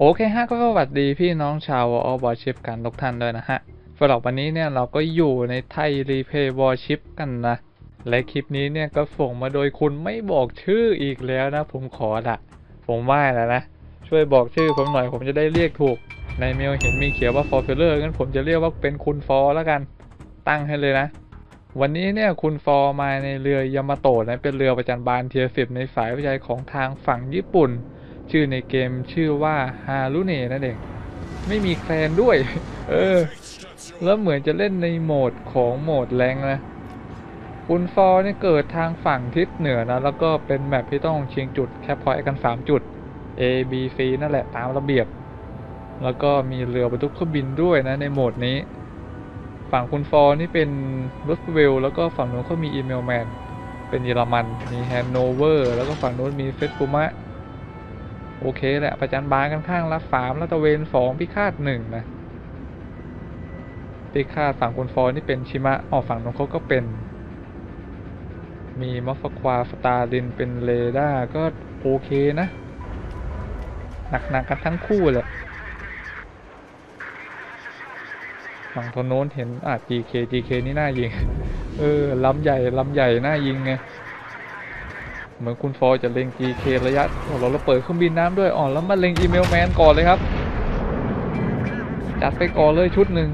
โอเคฮะก็สวัสดีพี่น้องชาว of Warships กันทุกท่านด้วยนะฮะสำหรับวันนี้เนี่ยเราก็อยู่ในไทย Replay Warships กันนะ และคลิปนี้เนี่ยก็ส่งมาโดยคุณไม่บอกชื่ออีกแล้วนะ ผมขอละผมไหว้แล้วนะ ช่วยบอกชื่อผมหน่อยผมจะได้เรียกถูก ในเมลเห็นมีเขียนว่าฟอร์เฟลเลอร์งั้นผมจะเรียกว่าเป็นคุณฟอร์แล้วกัน ตั้งให้เลยนะ วันนี้เนี่ยคุณฟอร์มาในเรือยามาโตะนะเป็นเรือประจันบาน tier สิบในสายวิจัยของทางฝั่งญี่ปุ่น ชื่อในเกมชื่อว่า harunay นั่นเอง ไม่มี clan ด้วย เออ แล้วเหมือนจะเล่นในโหมดของโหมด rank นะคุณฟอร์เนี่ยเกิดทางฝั่งทิศเหนือนะ แล้วก็เป็น map ที่ต้องชิงจุด cap point กัน 3 จุด A B C นั่นแหละตามระเบียบ แล้วก็มีเรือบรรทุกเครื่องบินด้วยนะในโหมดนี้ ฝั่งคุณฟอร์นี่เป็น Roosevelt แล้วก็ฝั่งนู้นก็มี Immelmannเป็นเยอรมัน มีแฮนโนเวอร์ แล้วก็ฝั่งนู้นมีเฟสปูมะ โอเคแหละประจันบานกันข้างละสามละตะเวนสองพิฆาตหนึ่งนะพิฆาตฝั่งคุณฟอร์นี่เป็นชิมะออกฝั่งนู้นเขาก็เป็น มีมัฟควาสตารินเป็นเรดาก็โอเคนะ หนักๆกันทั้งคู่เลยฝั่งทนโน้นเห็นอาจ GK GK นี่น่ายิง เออลำใหญ่ลำใหญ่น่ายิงไง เหมือนคุณฟอจะเล็ง GK ระยะโอ้เราเราเปิดเครื่องบินน้ำด้วยอ๋อแล้วมาเล็งอีเมลแมนก่อนเลยครับจัดไปก่อนเลยชุดหนึ่ง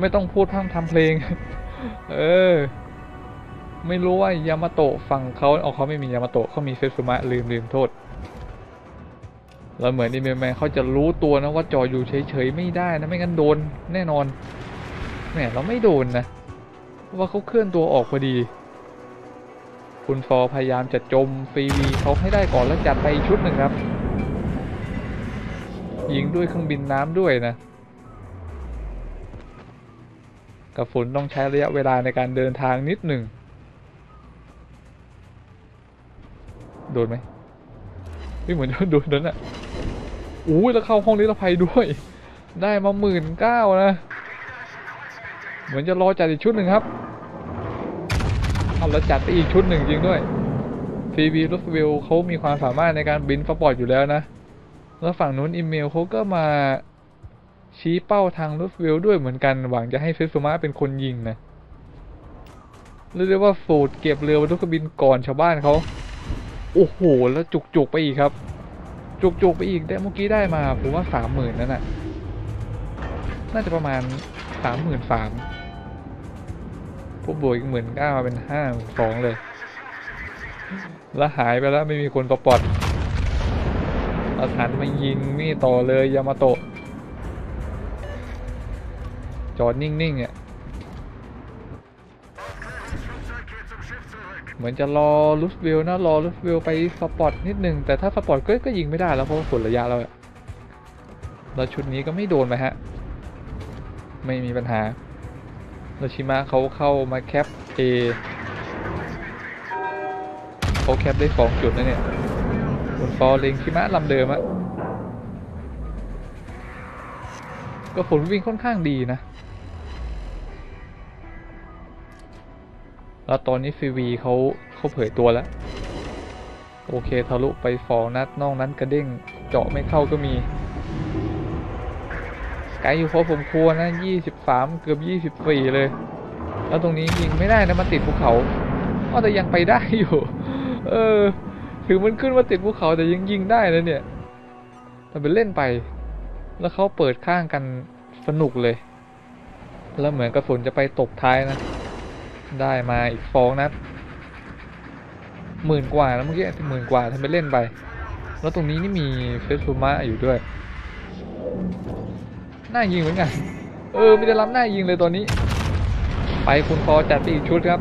ไม่ต้องพูดพร่ำทำเพลง เออ ไม่รู้ว่ายามาโตะฝั่งเขาอ๋อเขาไม่มียามาโตะเขามีเซซุมะลืมลืมโทษแล้วเหมือนอีเมลแมนเขาจะรู้ตัวนะว่าจออยู่เฉยๆไม่ได้นะไม่งั้นโดนแน่นอนแหมเราไม่โดนนะเพราะว่าเขาเคลื่อนตัวออกพอดี คุณฟอพยายามจะจมฟรีวีเขาให้ได้ก่อนแล้วจัดไปอีกชุดหนึ่งครับ ยิงด้วยเครื่องบินน้ำด้วยนะกระสุนต้องใช้ระยะเวลาในการเดินทางนิดหนึ่ง โดนไหมไม่เหมือนโดนนั้นอะอู้แล้วเข้าห้องนิรภัยด้วย ได้มาหมื่นเก้านะ เหมือนจะรอจัดอีกชุดหนึ่งครับ เอาแล้วจัดไปอีกชุดหนึ่งจริงด้วย CV Roosevelt เขามีความสามารถในการบิน spot อยู่แล้วนะ แล้วฝั่งนู้น Immel เขาก็มาชี้เป้าทาง Roosevelt ด้วยเหมือนกัน หวังจะให้ Satsuma เป็นคนยิงนะเรียกได้ว่าสูตรเก็บเรือบรรทุกบินก่อนชาวบ้านเขาโอ้โห แล้วจุกจุกๆไปอีกครับจุกจุกๆไปอีกได้เมื่อกี้ได้มาผมว่าสามหมื่นนั่นน่ะ น่าจะประมาณสามหมื่นสาม พวกบวกอีกหมื่นเก้าเป็นห้าสองเลย แล้วหายไปแล้วไม่มีคน spot เอาหันมายิงนี่ต่อเลยยามาโตะจอดนิ่งๆเนี่ยเหมือนจะรอลุสวิลนะรอลุสวิลไปสปอตนิดนึง แต่ถ้าสปอตก็ก็ยิงไม่ได้แล้วเพราะว่าผลระยะเราอะแล้วชุดนี้ก็ไม่โดนไปฮะ ไม่มีปัญหา แล้วชิมะเขาเข้ามาแคป A เขาแคปได้สองจุดนะเนี่ยบนฟอร์เลงชิมะลำเดิมอะก็ผลวิ่งค่อนข้างดีนะ แล้วตอนนี้ฟีวีเขาเขาเผยตัวแล้ว โอเคทะลุไปสองนัดนอกนั้นกระเด้งเจาะไม่เข้าก็มี ไกลอยู่พอสมควรนะ23เกือบ24เลย แล้วตรงนี้ยิงไม่ได้นะมันติดภูเขาอ้อแต่ยังไปได้อยู่ เออ ถึงมันขึ้นมาติดภูเขาแต่ยังยิงได้นะเนี่ยแต่เป็นเล่นไป แล้วเขาเปิดข้างกันสนุกเลย แล้วเหมือนกระสุนจะไปตกท้ายนะ ได้มาอีกฟองนัดหมื่นกว่าแล้วเมื่อกี้หมื่นกว่าทำไปเล่นไป แล้วตรงนี้นี่มีเฟสซูมะอยู่ด้วย หน้ายิงเหมือนกัน เออไม่ได้รับหน้ายิงเลยตอนนี้ ไปคุณฟอจัดไปอีกชุดครับ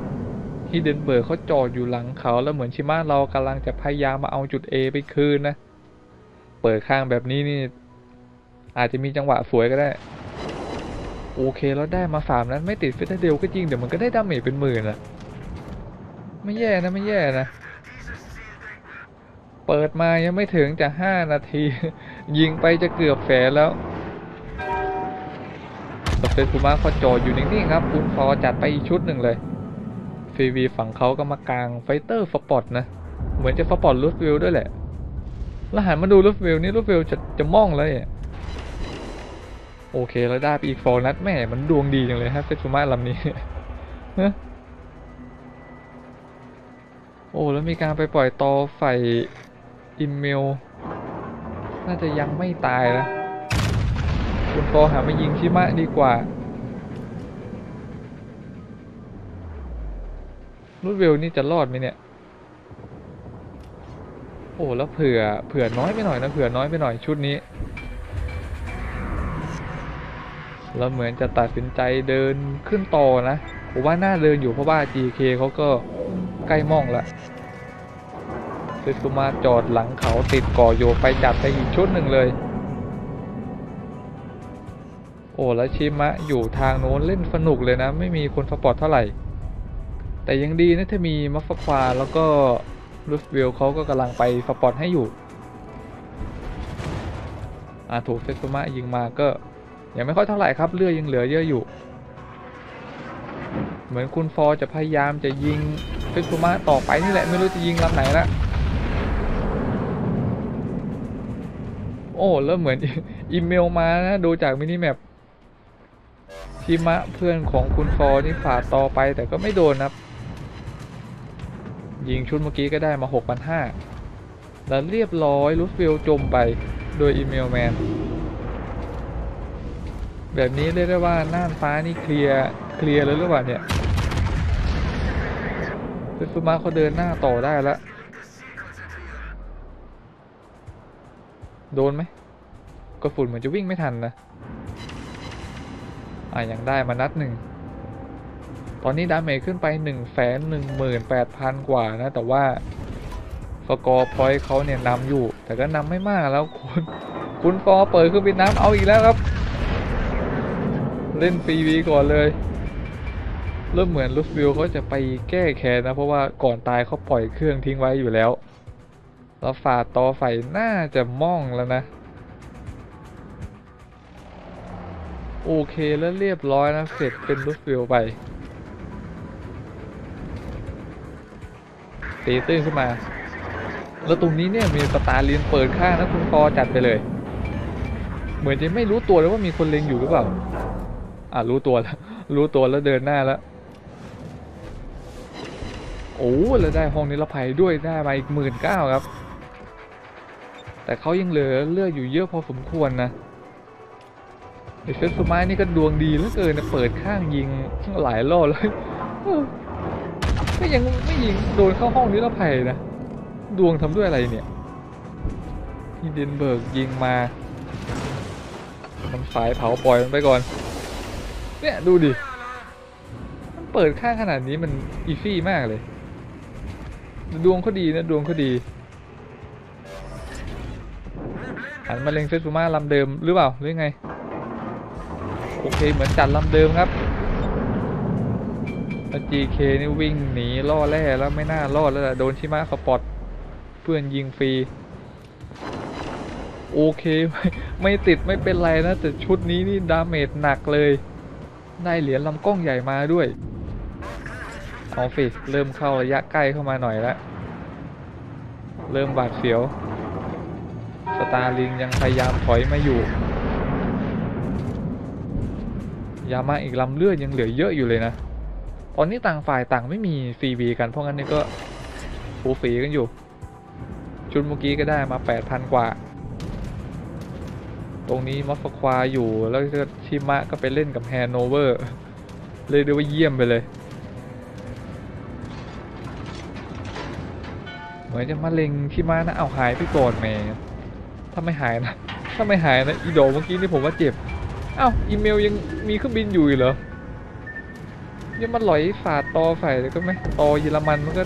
ฮิเดนเบิร์กเขาจอดอยู่หลังเขาแล้วเหมือนชิมะเรากำลังจะพยายามมาเอาจุด A ไปคืนนะ เปิดข้างแบบนี้นี่ อาจจะมีจังหวะสวยก็ได้ โอเคแล้วได้มาสามนัดไม่ติด citadel ก็จริงเดี๋ยวมันก็ได้ damage เป็นหมื่นอะไม่แย่นะไม่แย่นะ เปิดมายังไม่ถึงจะห้านาที ยิงไปจะเกือบแสนแล้ว แต่เฟคุมะเขาจอดอยู่นิ่งๆครับคุณฟอร์จัดไปอีกชุดหนึ่งเลย CV ฝั่งเขาก็มากาง fighter spot นะ เหมือนจะสปอร์ตลูสวิลด้วยแหละแล้วหันมาดูลูฟเวลนี่ลูฟเวลจะจะมองเลยอะโอเคแล้วได้ไปอีกฟอร์นัดแม่มันดวงดีจังเลยฮะเซตูมาลำนี้ฮะโอ้แล้วมีการไปปล่อยต่อไฟอิมเมล น่าจะยังไม่ตายนะ คุณฟอหามายิงชิมะดีกว่ารูดเวลนี่จะรอดไหมเนี่ย โอ้แล้วเผื่อเผื่อน้อยไปหน่อยนะเผื่อน้อยไปหน่อยชุดนี้ แล้วเหมือนจะตัดสินใจเดินขึ้นต่อนะผมว่าน่าเดินอยู่เพราะว่า GK เขาก็ใกล้ม่องละเซซุมาจอดหลังเขาติดก่อโยไปจัดไปอีกชุดหนึ่งเลย อ้แล้วชิมะอยู่ทางโน้นเล่นสนุกเลยนะ ไม่มีคนสปอร์ตเท่าไหร่ แต่ยังดีนะถ้ามีมอสควาแล้วก็รูสเวลเขาก็กำลังไป spot ให้อยู่อ่าถูกเซซุมะยิงมาก็ยังไม่ค่อยเท่าไหร่ครับเลือดยังเหลือเยอะอยู่ เหมือนคุณฟอจะพยายามจะยิงเซซุมะต่อไปนี่แหละไม่รู้จะยิงลำไหนละโอ้แล้วเหมือนอีเมลมานะดูจาก minimap ชิมะเพื่อนของคุณฟอนี่ฝ่าต่อไปแต่ก็ไม่โดนนะครับ ยิงชุดเมื่อกี้ก็ได้มา 6,500 แล้วเรียบร้อยลูสฟิลจมไปโดยอีเมลแมน แบบนี้เรียกได้ว่าน่านฟ้านี่เคลียร์เคลียร์แล้วหรือเปล่าเนี่ยเซซุมะเขาเดินหน้าต่อได้แล้ว โดนไหมกระสุนเหมือนจะวิ่งไม่ทันนะ อะยังได้มานัดหนึ่ง ตอนนี้ damage ขึ้นไป1นึ่งแสนหนึ่งหมื่นแปดพันกว่านะ แต่ว่า score point เขาเนี่ยนำอยู่ แต่ก็นำไม่มากแล้วคุณคุณฟอเปิดเครื่องบินน้ำเอาอีกแล้วครับ เล่นฟรีวีก่อนเลย เริ่มเหมือนรูสเวลเขาจะไปแก้แค้นนะ เพราะว่าก่อนตายเขาปล่อยเครื่องทิ้งไว้อยู่แล้วแล้วฝ่าต่อไฟน่าจะม่องแล้วนะ โอเคแล้วเรียบร้อยนะ เสร็จเป็นลูฟวิลไป ตีตื้นขึ้นมา แล้วตรงนี้เนี่ยมีสตาร์ลินเปิดข้างนะคุณฟอจัดไปเลย เหมือนจะไม่รู้ตัวเลยว่ามีคนเล็งอยู่หรือเปล่า อะรู้ตัวแล้ว รู้ตัวแล้วเดินหน้าแล้ว โอ้แล้วได้ห้องนิรภัยด้วยได้มาอีกหมื่นเก้าครับ แต่เขายังเหลือเลือดอยู่เยอะพอสมควรนะ ไอเฟสซูมานี่ก็ดวงดีเหลือเกินนะเปิดข้างยิงหลายรอบเลยก็ยังไม่ยิงโดนเข้าห้องนิรภัยนะ ดวงทำด้วยอะไรเนี่ยฮินเดนเบิร์กยิงมามันสายเผาปล่อยมันไปก่อน เนี่ยดูดิ มันเปิดข้างขนาดนี้มันอีฟี่มากเลย ดวงเขาดีนะ ดวงเขาดีหันมาเล็งเซซูมาลำเดิมหรือเปล่าหรือไง โอเคเหมือนจัดลำเดิมครับแล้ว GK นี่วิ่งหนีล่อแร่แล้วไม่น่ารอดแล้วล่ะโดนชิมะสปอตเพื่อนยิงฟรีโอเคไม่ไม่ติดไม่เป็นไรนะ แต่ชุดนี้นี่ damage หนักเลยได้เหรียญลำกล้องใหญ่มาด้วยเอาฟิสเริ่มเข้าระยะใกล้เข้ามาหน่อยแล้วเริ่มหวาดเสียว สตาร์ลิงยังพยายามถอยมาอยู่ ยามาอีกลำเลือดยังเหลือเยอะอยู่เลยนะ ตอนนี้ต่างฝ่ายต่างไม่มีฟรีบีกันเพราะงั้นนี่ก็ฟูฟีกันอยู่ ชุดเมื่อกี้ก็ได้มา 8,000 กว่า ตรงนี้มอสควาอยู่แล้วก็ชิมะก็ไปเล่นกับแฮนโนเวอร์เลยดูว่าเยี่ยมไปเลย เหมือนจะมาเล็งชิมะนะเอาหายไปก่อนแม่ถ้าไม่หายนะ ถ้าไม่หายนะอีโดเมื่อกี้นี่ผมว่าเจ็บ อ้าอีเมลยังมีเครื่องบินอยู่เหรอยังมันลอยฝาตอไฟเลยก็ไหมตอเยอรมันมันก็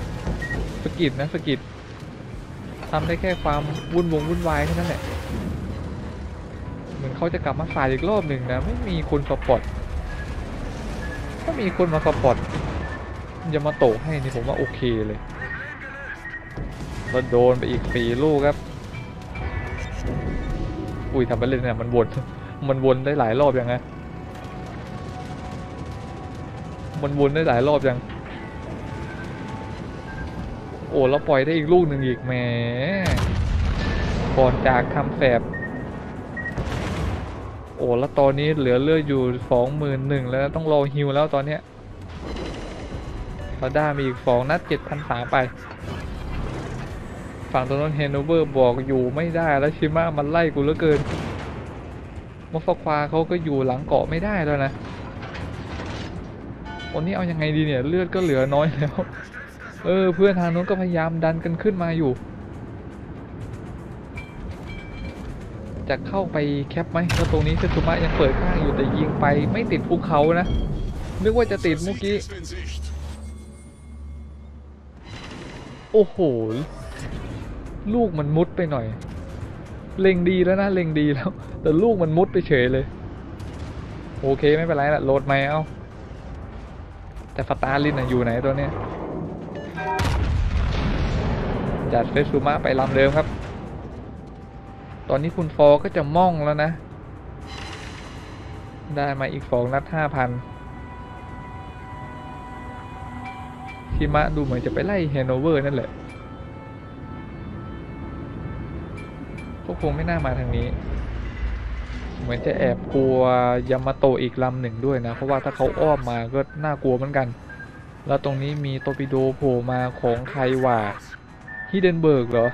สะกิดนะสะกิดทำได้แค่ความวุ่นวงวุ่นวายแค่นั้นแหละเหมือนเขาจะกลับมาฝ่ายอีกรอบหนึ่งนะไม่มีคนสปอร์ตถ้ามีคนมาสปอร์ตยามาโตให้นี่ผมว่าโอเคเลยแล้วโดนไปอีกสี่ลูกครับ อุ้ยทำไปเล่นเนี่ยมันวน มันวนได้หลายรอบยังไงมันวนได้หลายรอบยัง โอ้แล้วปล่อยได้อีกลูกหนึ่งอีกแหมก่อนจากทำแสบ โอ้แล้วตอนนี้เหลือเลือดอยู่สองหมื่นหนึ่งแล้วต้องรอฮิวแล้วตอนเนี้ยเราได้มีอีกสองนัดเจ็ดพันสามไป ฝั่งตรงนั้นเฮนโนเวอร์บอกอยู่ไม่ได้แล้วชิมะมันไล่กูเหลือเกิน มอฟควาเขาก็อยู่หลังเกาะไม่ได้แล้วนะวันนี้เอายังไงดีเนี่ยเลือดก็เหลือน้อยแล้ว เออ เพื่อนทางนู้นก็พยายามดันกันขึ้นมาอยู่ จะเข้าไปแคปไหมเพราะตรงนี้เซตุมะยังเปิดข้างอยู่แต่ยิงไปไม่ติดภูเขานะนึกว่าจะติดเมื่อกี้ โอ้โห ลูกมันมุดไปหน่อย เล็งดีแล้วนะเล็งดีแล้ว แต่ลูกมันมุดไปเฉยเลย โอเคไม่เป็นไรละโหลดไม่เอาแต่ฟาตาลินออยู่ไหนตัวเนี้ยจัดเฟซูมะไปลำเดิมครับ ตอนนี้คุณฟอร์ก็จะม่องแล้วนะ ได้มาอีกสองนัดห้าพันชิมะดูเหมือนจะไปไล่เฮนโนเวอร์นั่นแหละ ก็คงไม่น่ามาทางนี้ เหมือนจะแอบกลัวยามาโตอีกลำหนึ่งด้วยนะ เพราะว่าถ้าเขาอ้อมมาก็น่ากลัวเหมือนกัน แล้วตรงนี้มีตอร์ปิโดโผล่มาของใครว่าฮิเดนเบิร์กเหรอ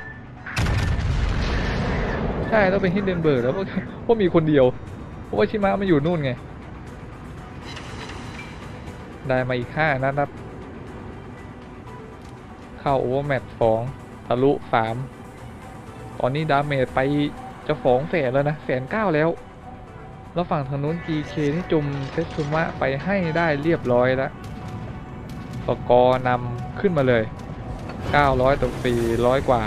ใช่ต้องเป็นฮิเดนเบิร์กแล้วเพราะมีคนเดียว เพราะว่าชิมะมาอยู่นู่นไง ได้มาอีกห้านัดนัดเข้า overmatch สองทะลุสาม ตอนนี้ damage ไปจะสองแสนแล้วนะแสนเก้าแล้ว แล้วฝั่งทางนู้น GK ที่จมเซซุมะไปให้ได้เรียบร้อยแล้วสกอร์นำขึ้นมาเลย 900ต่อ400 กว่า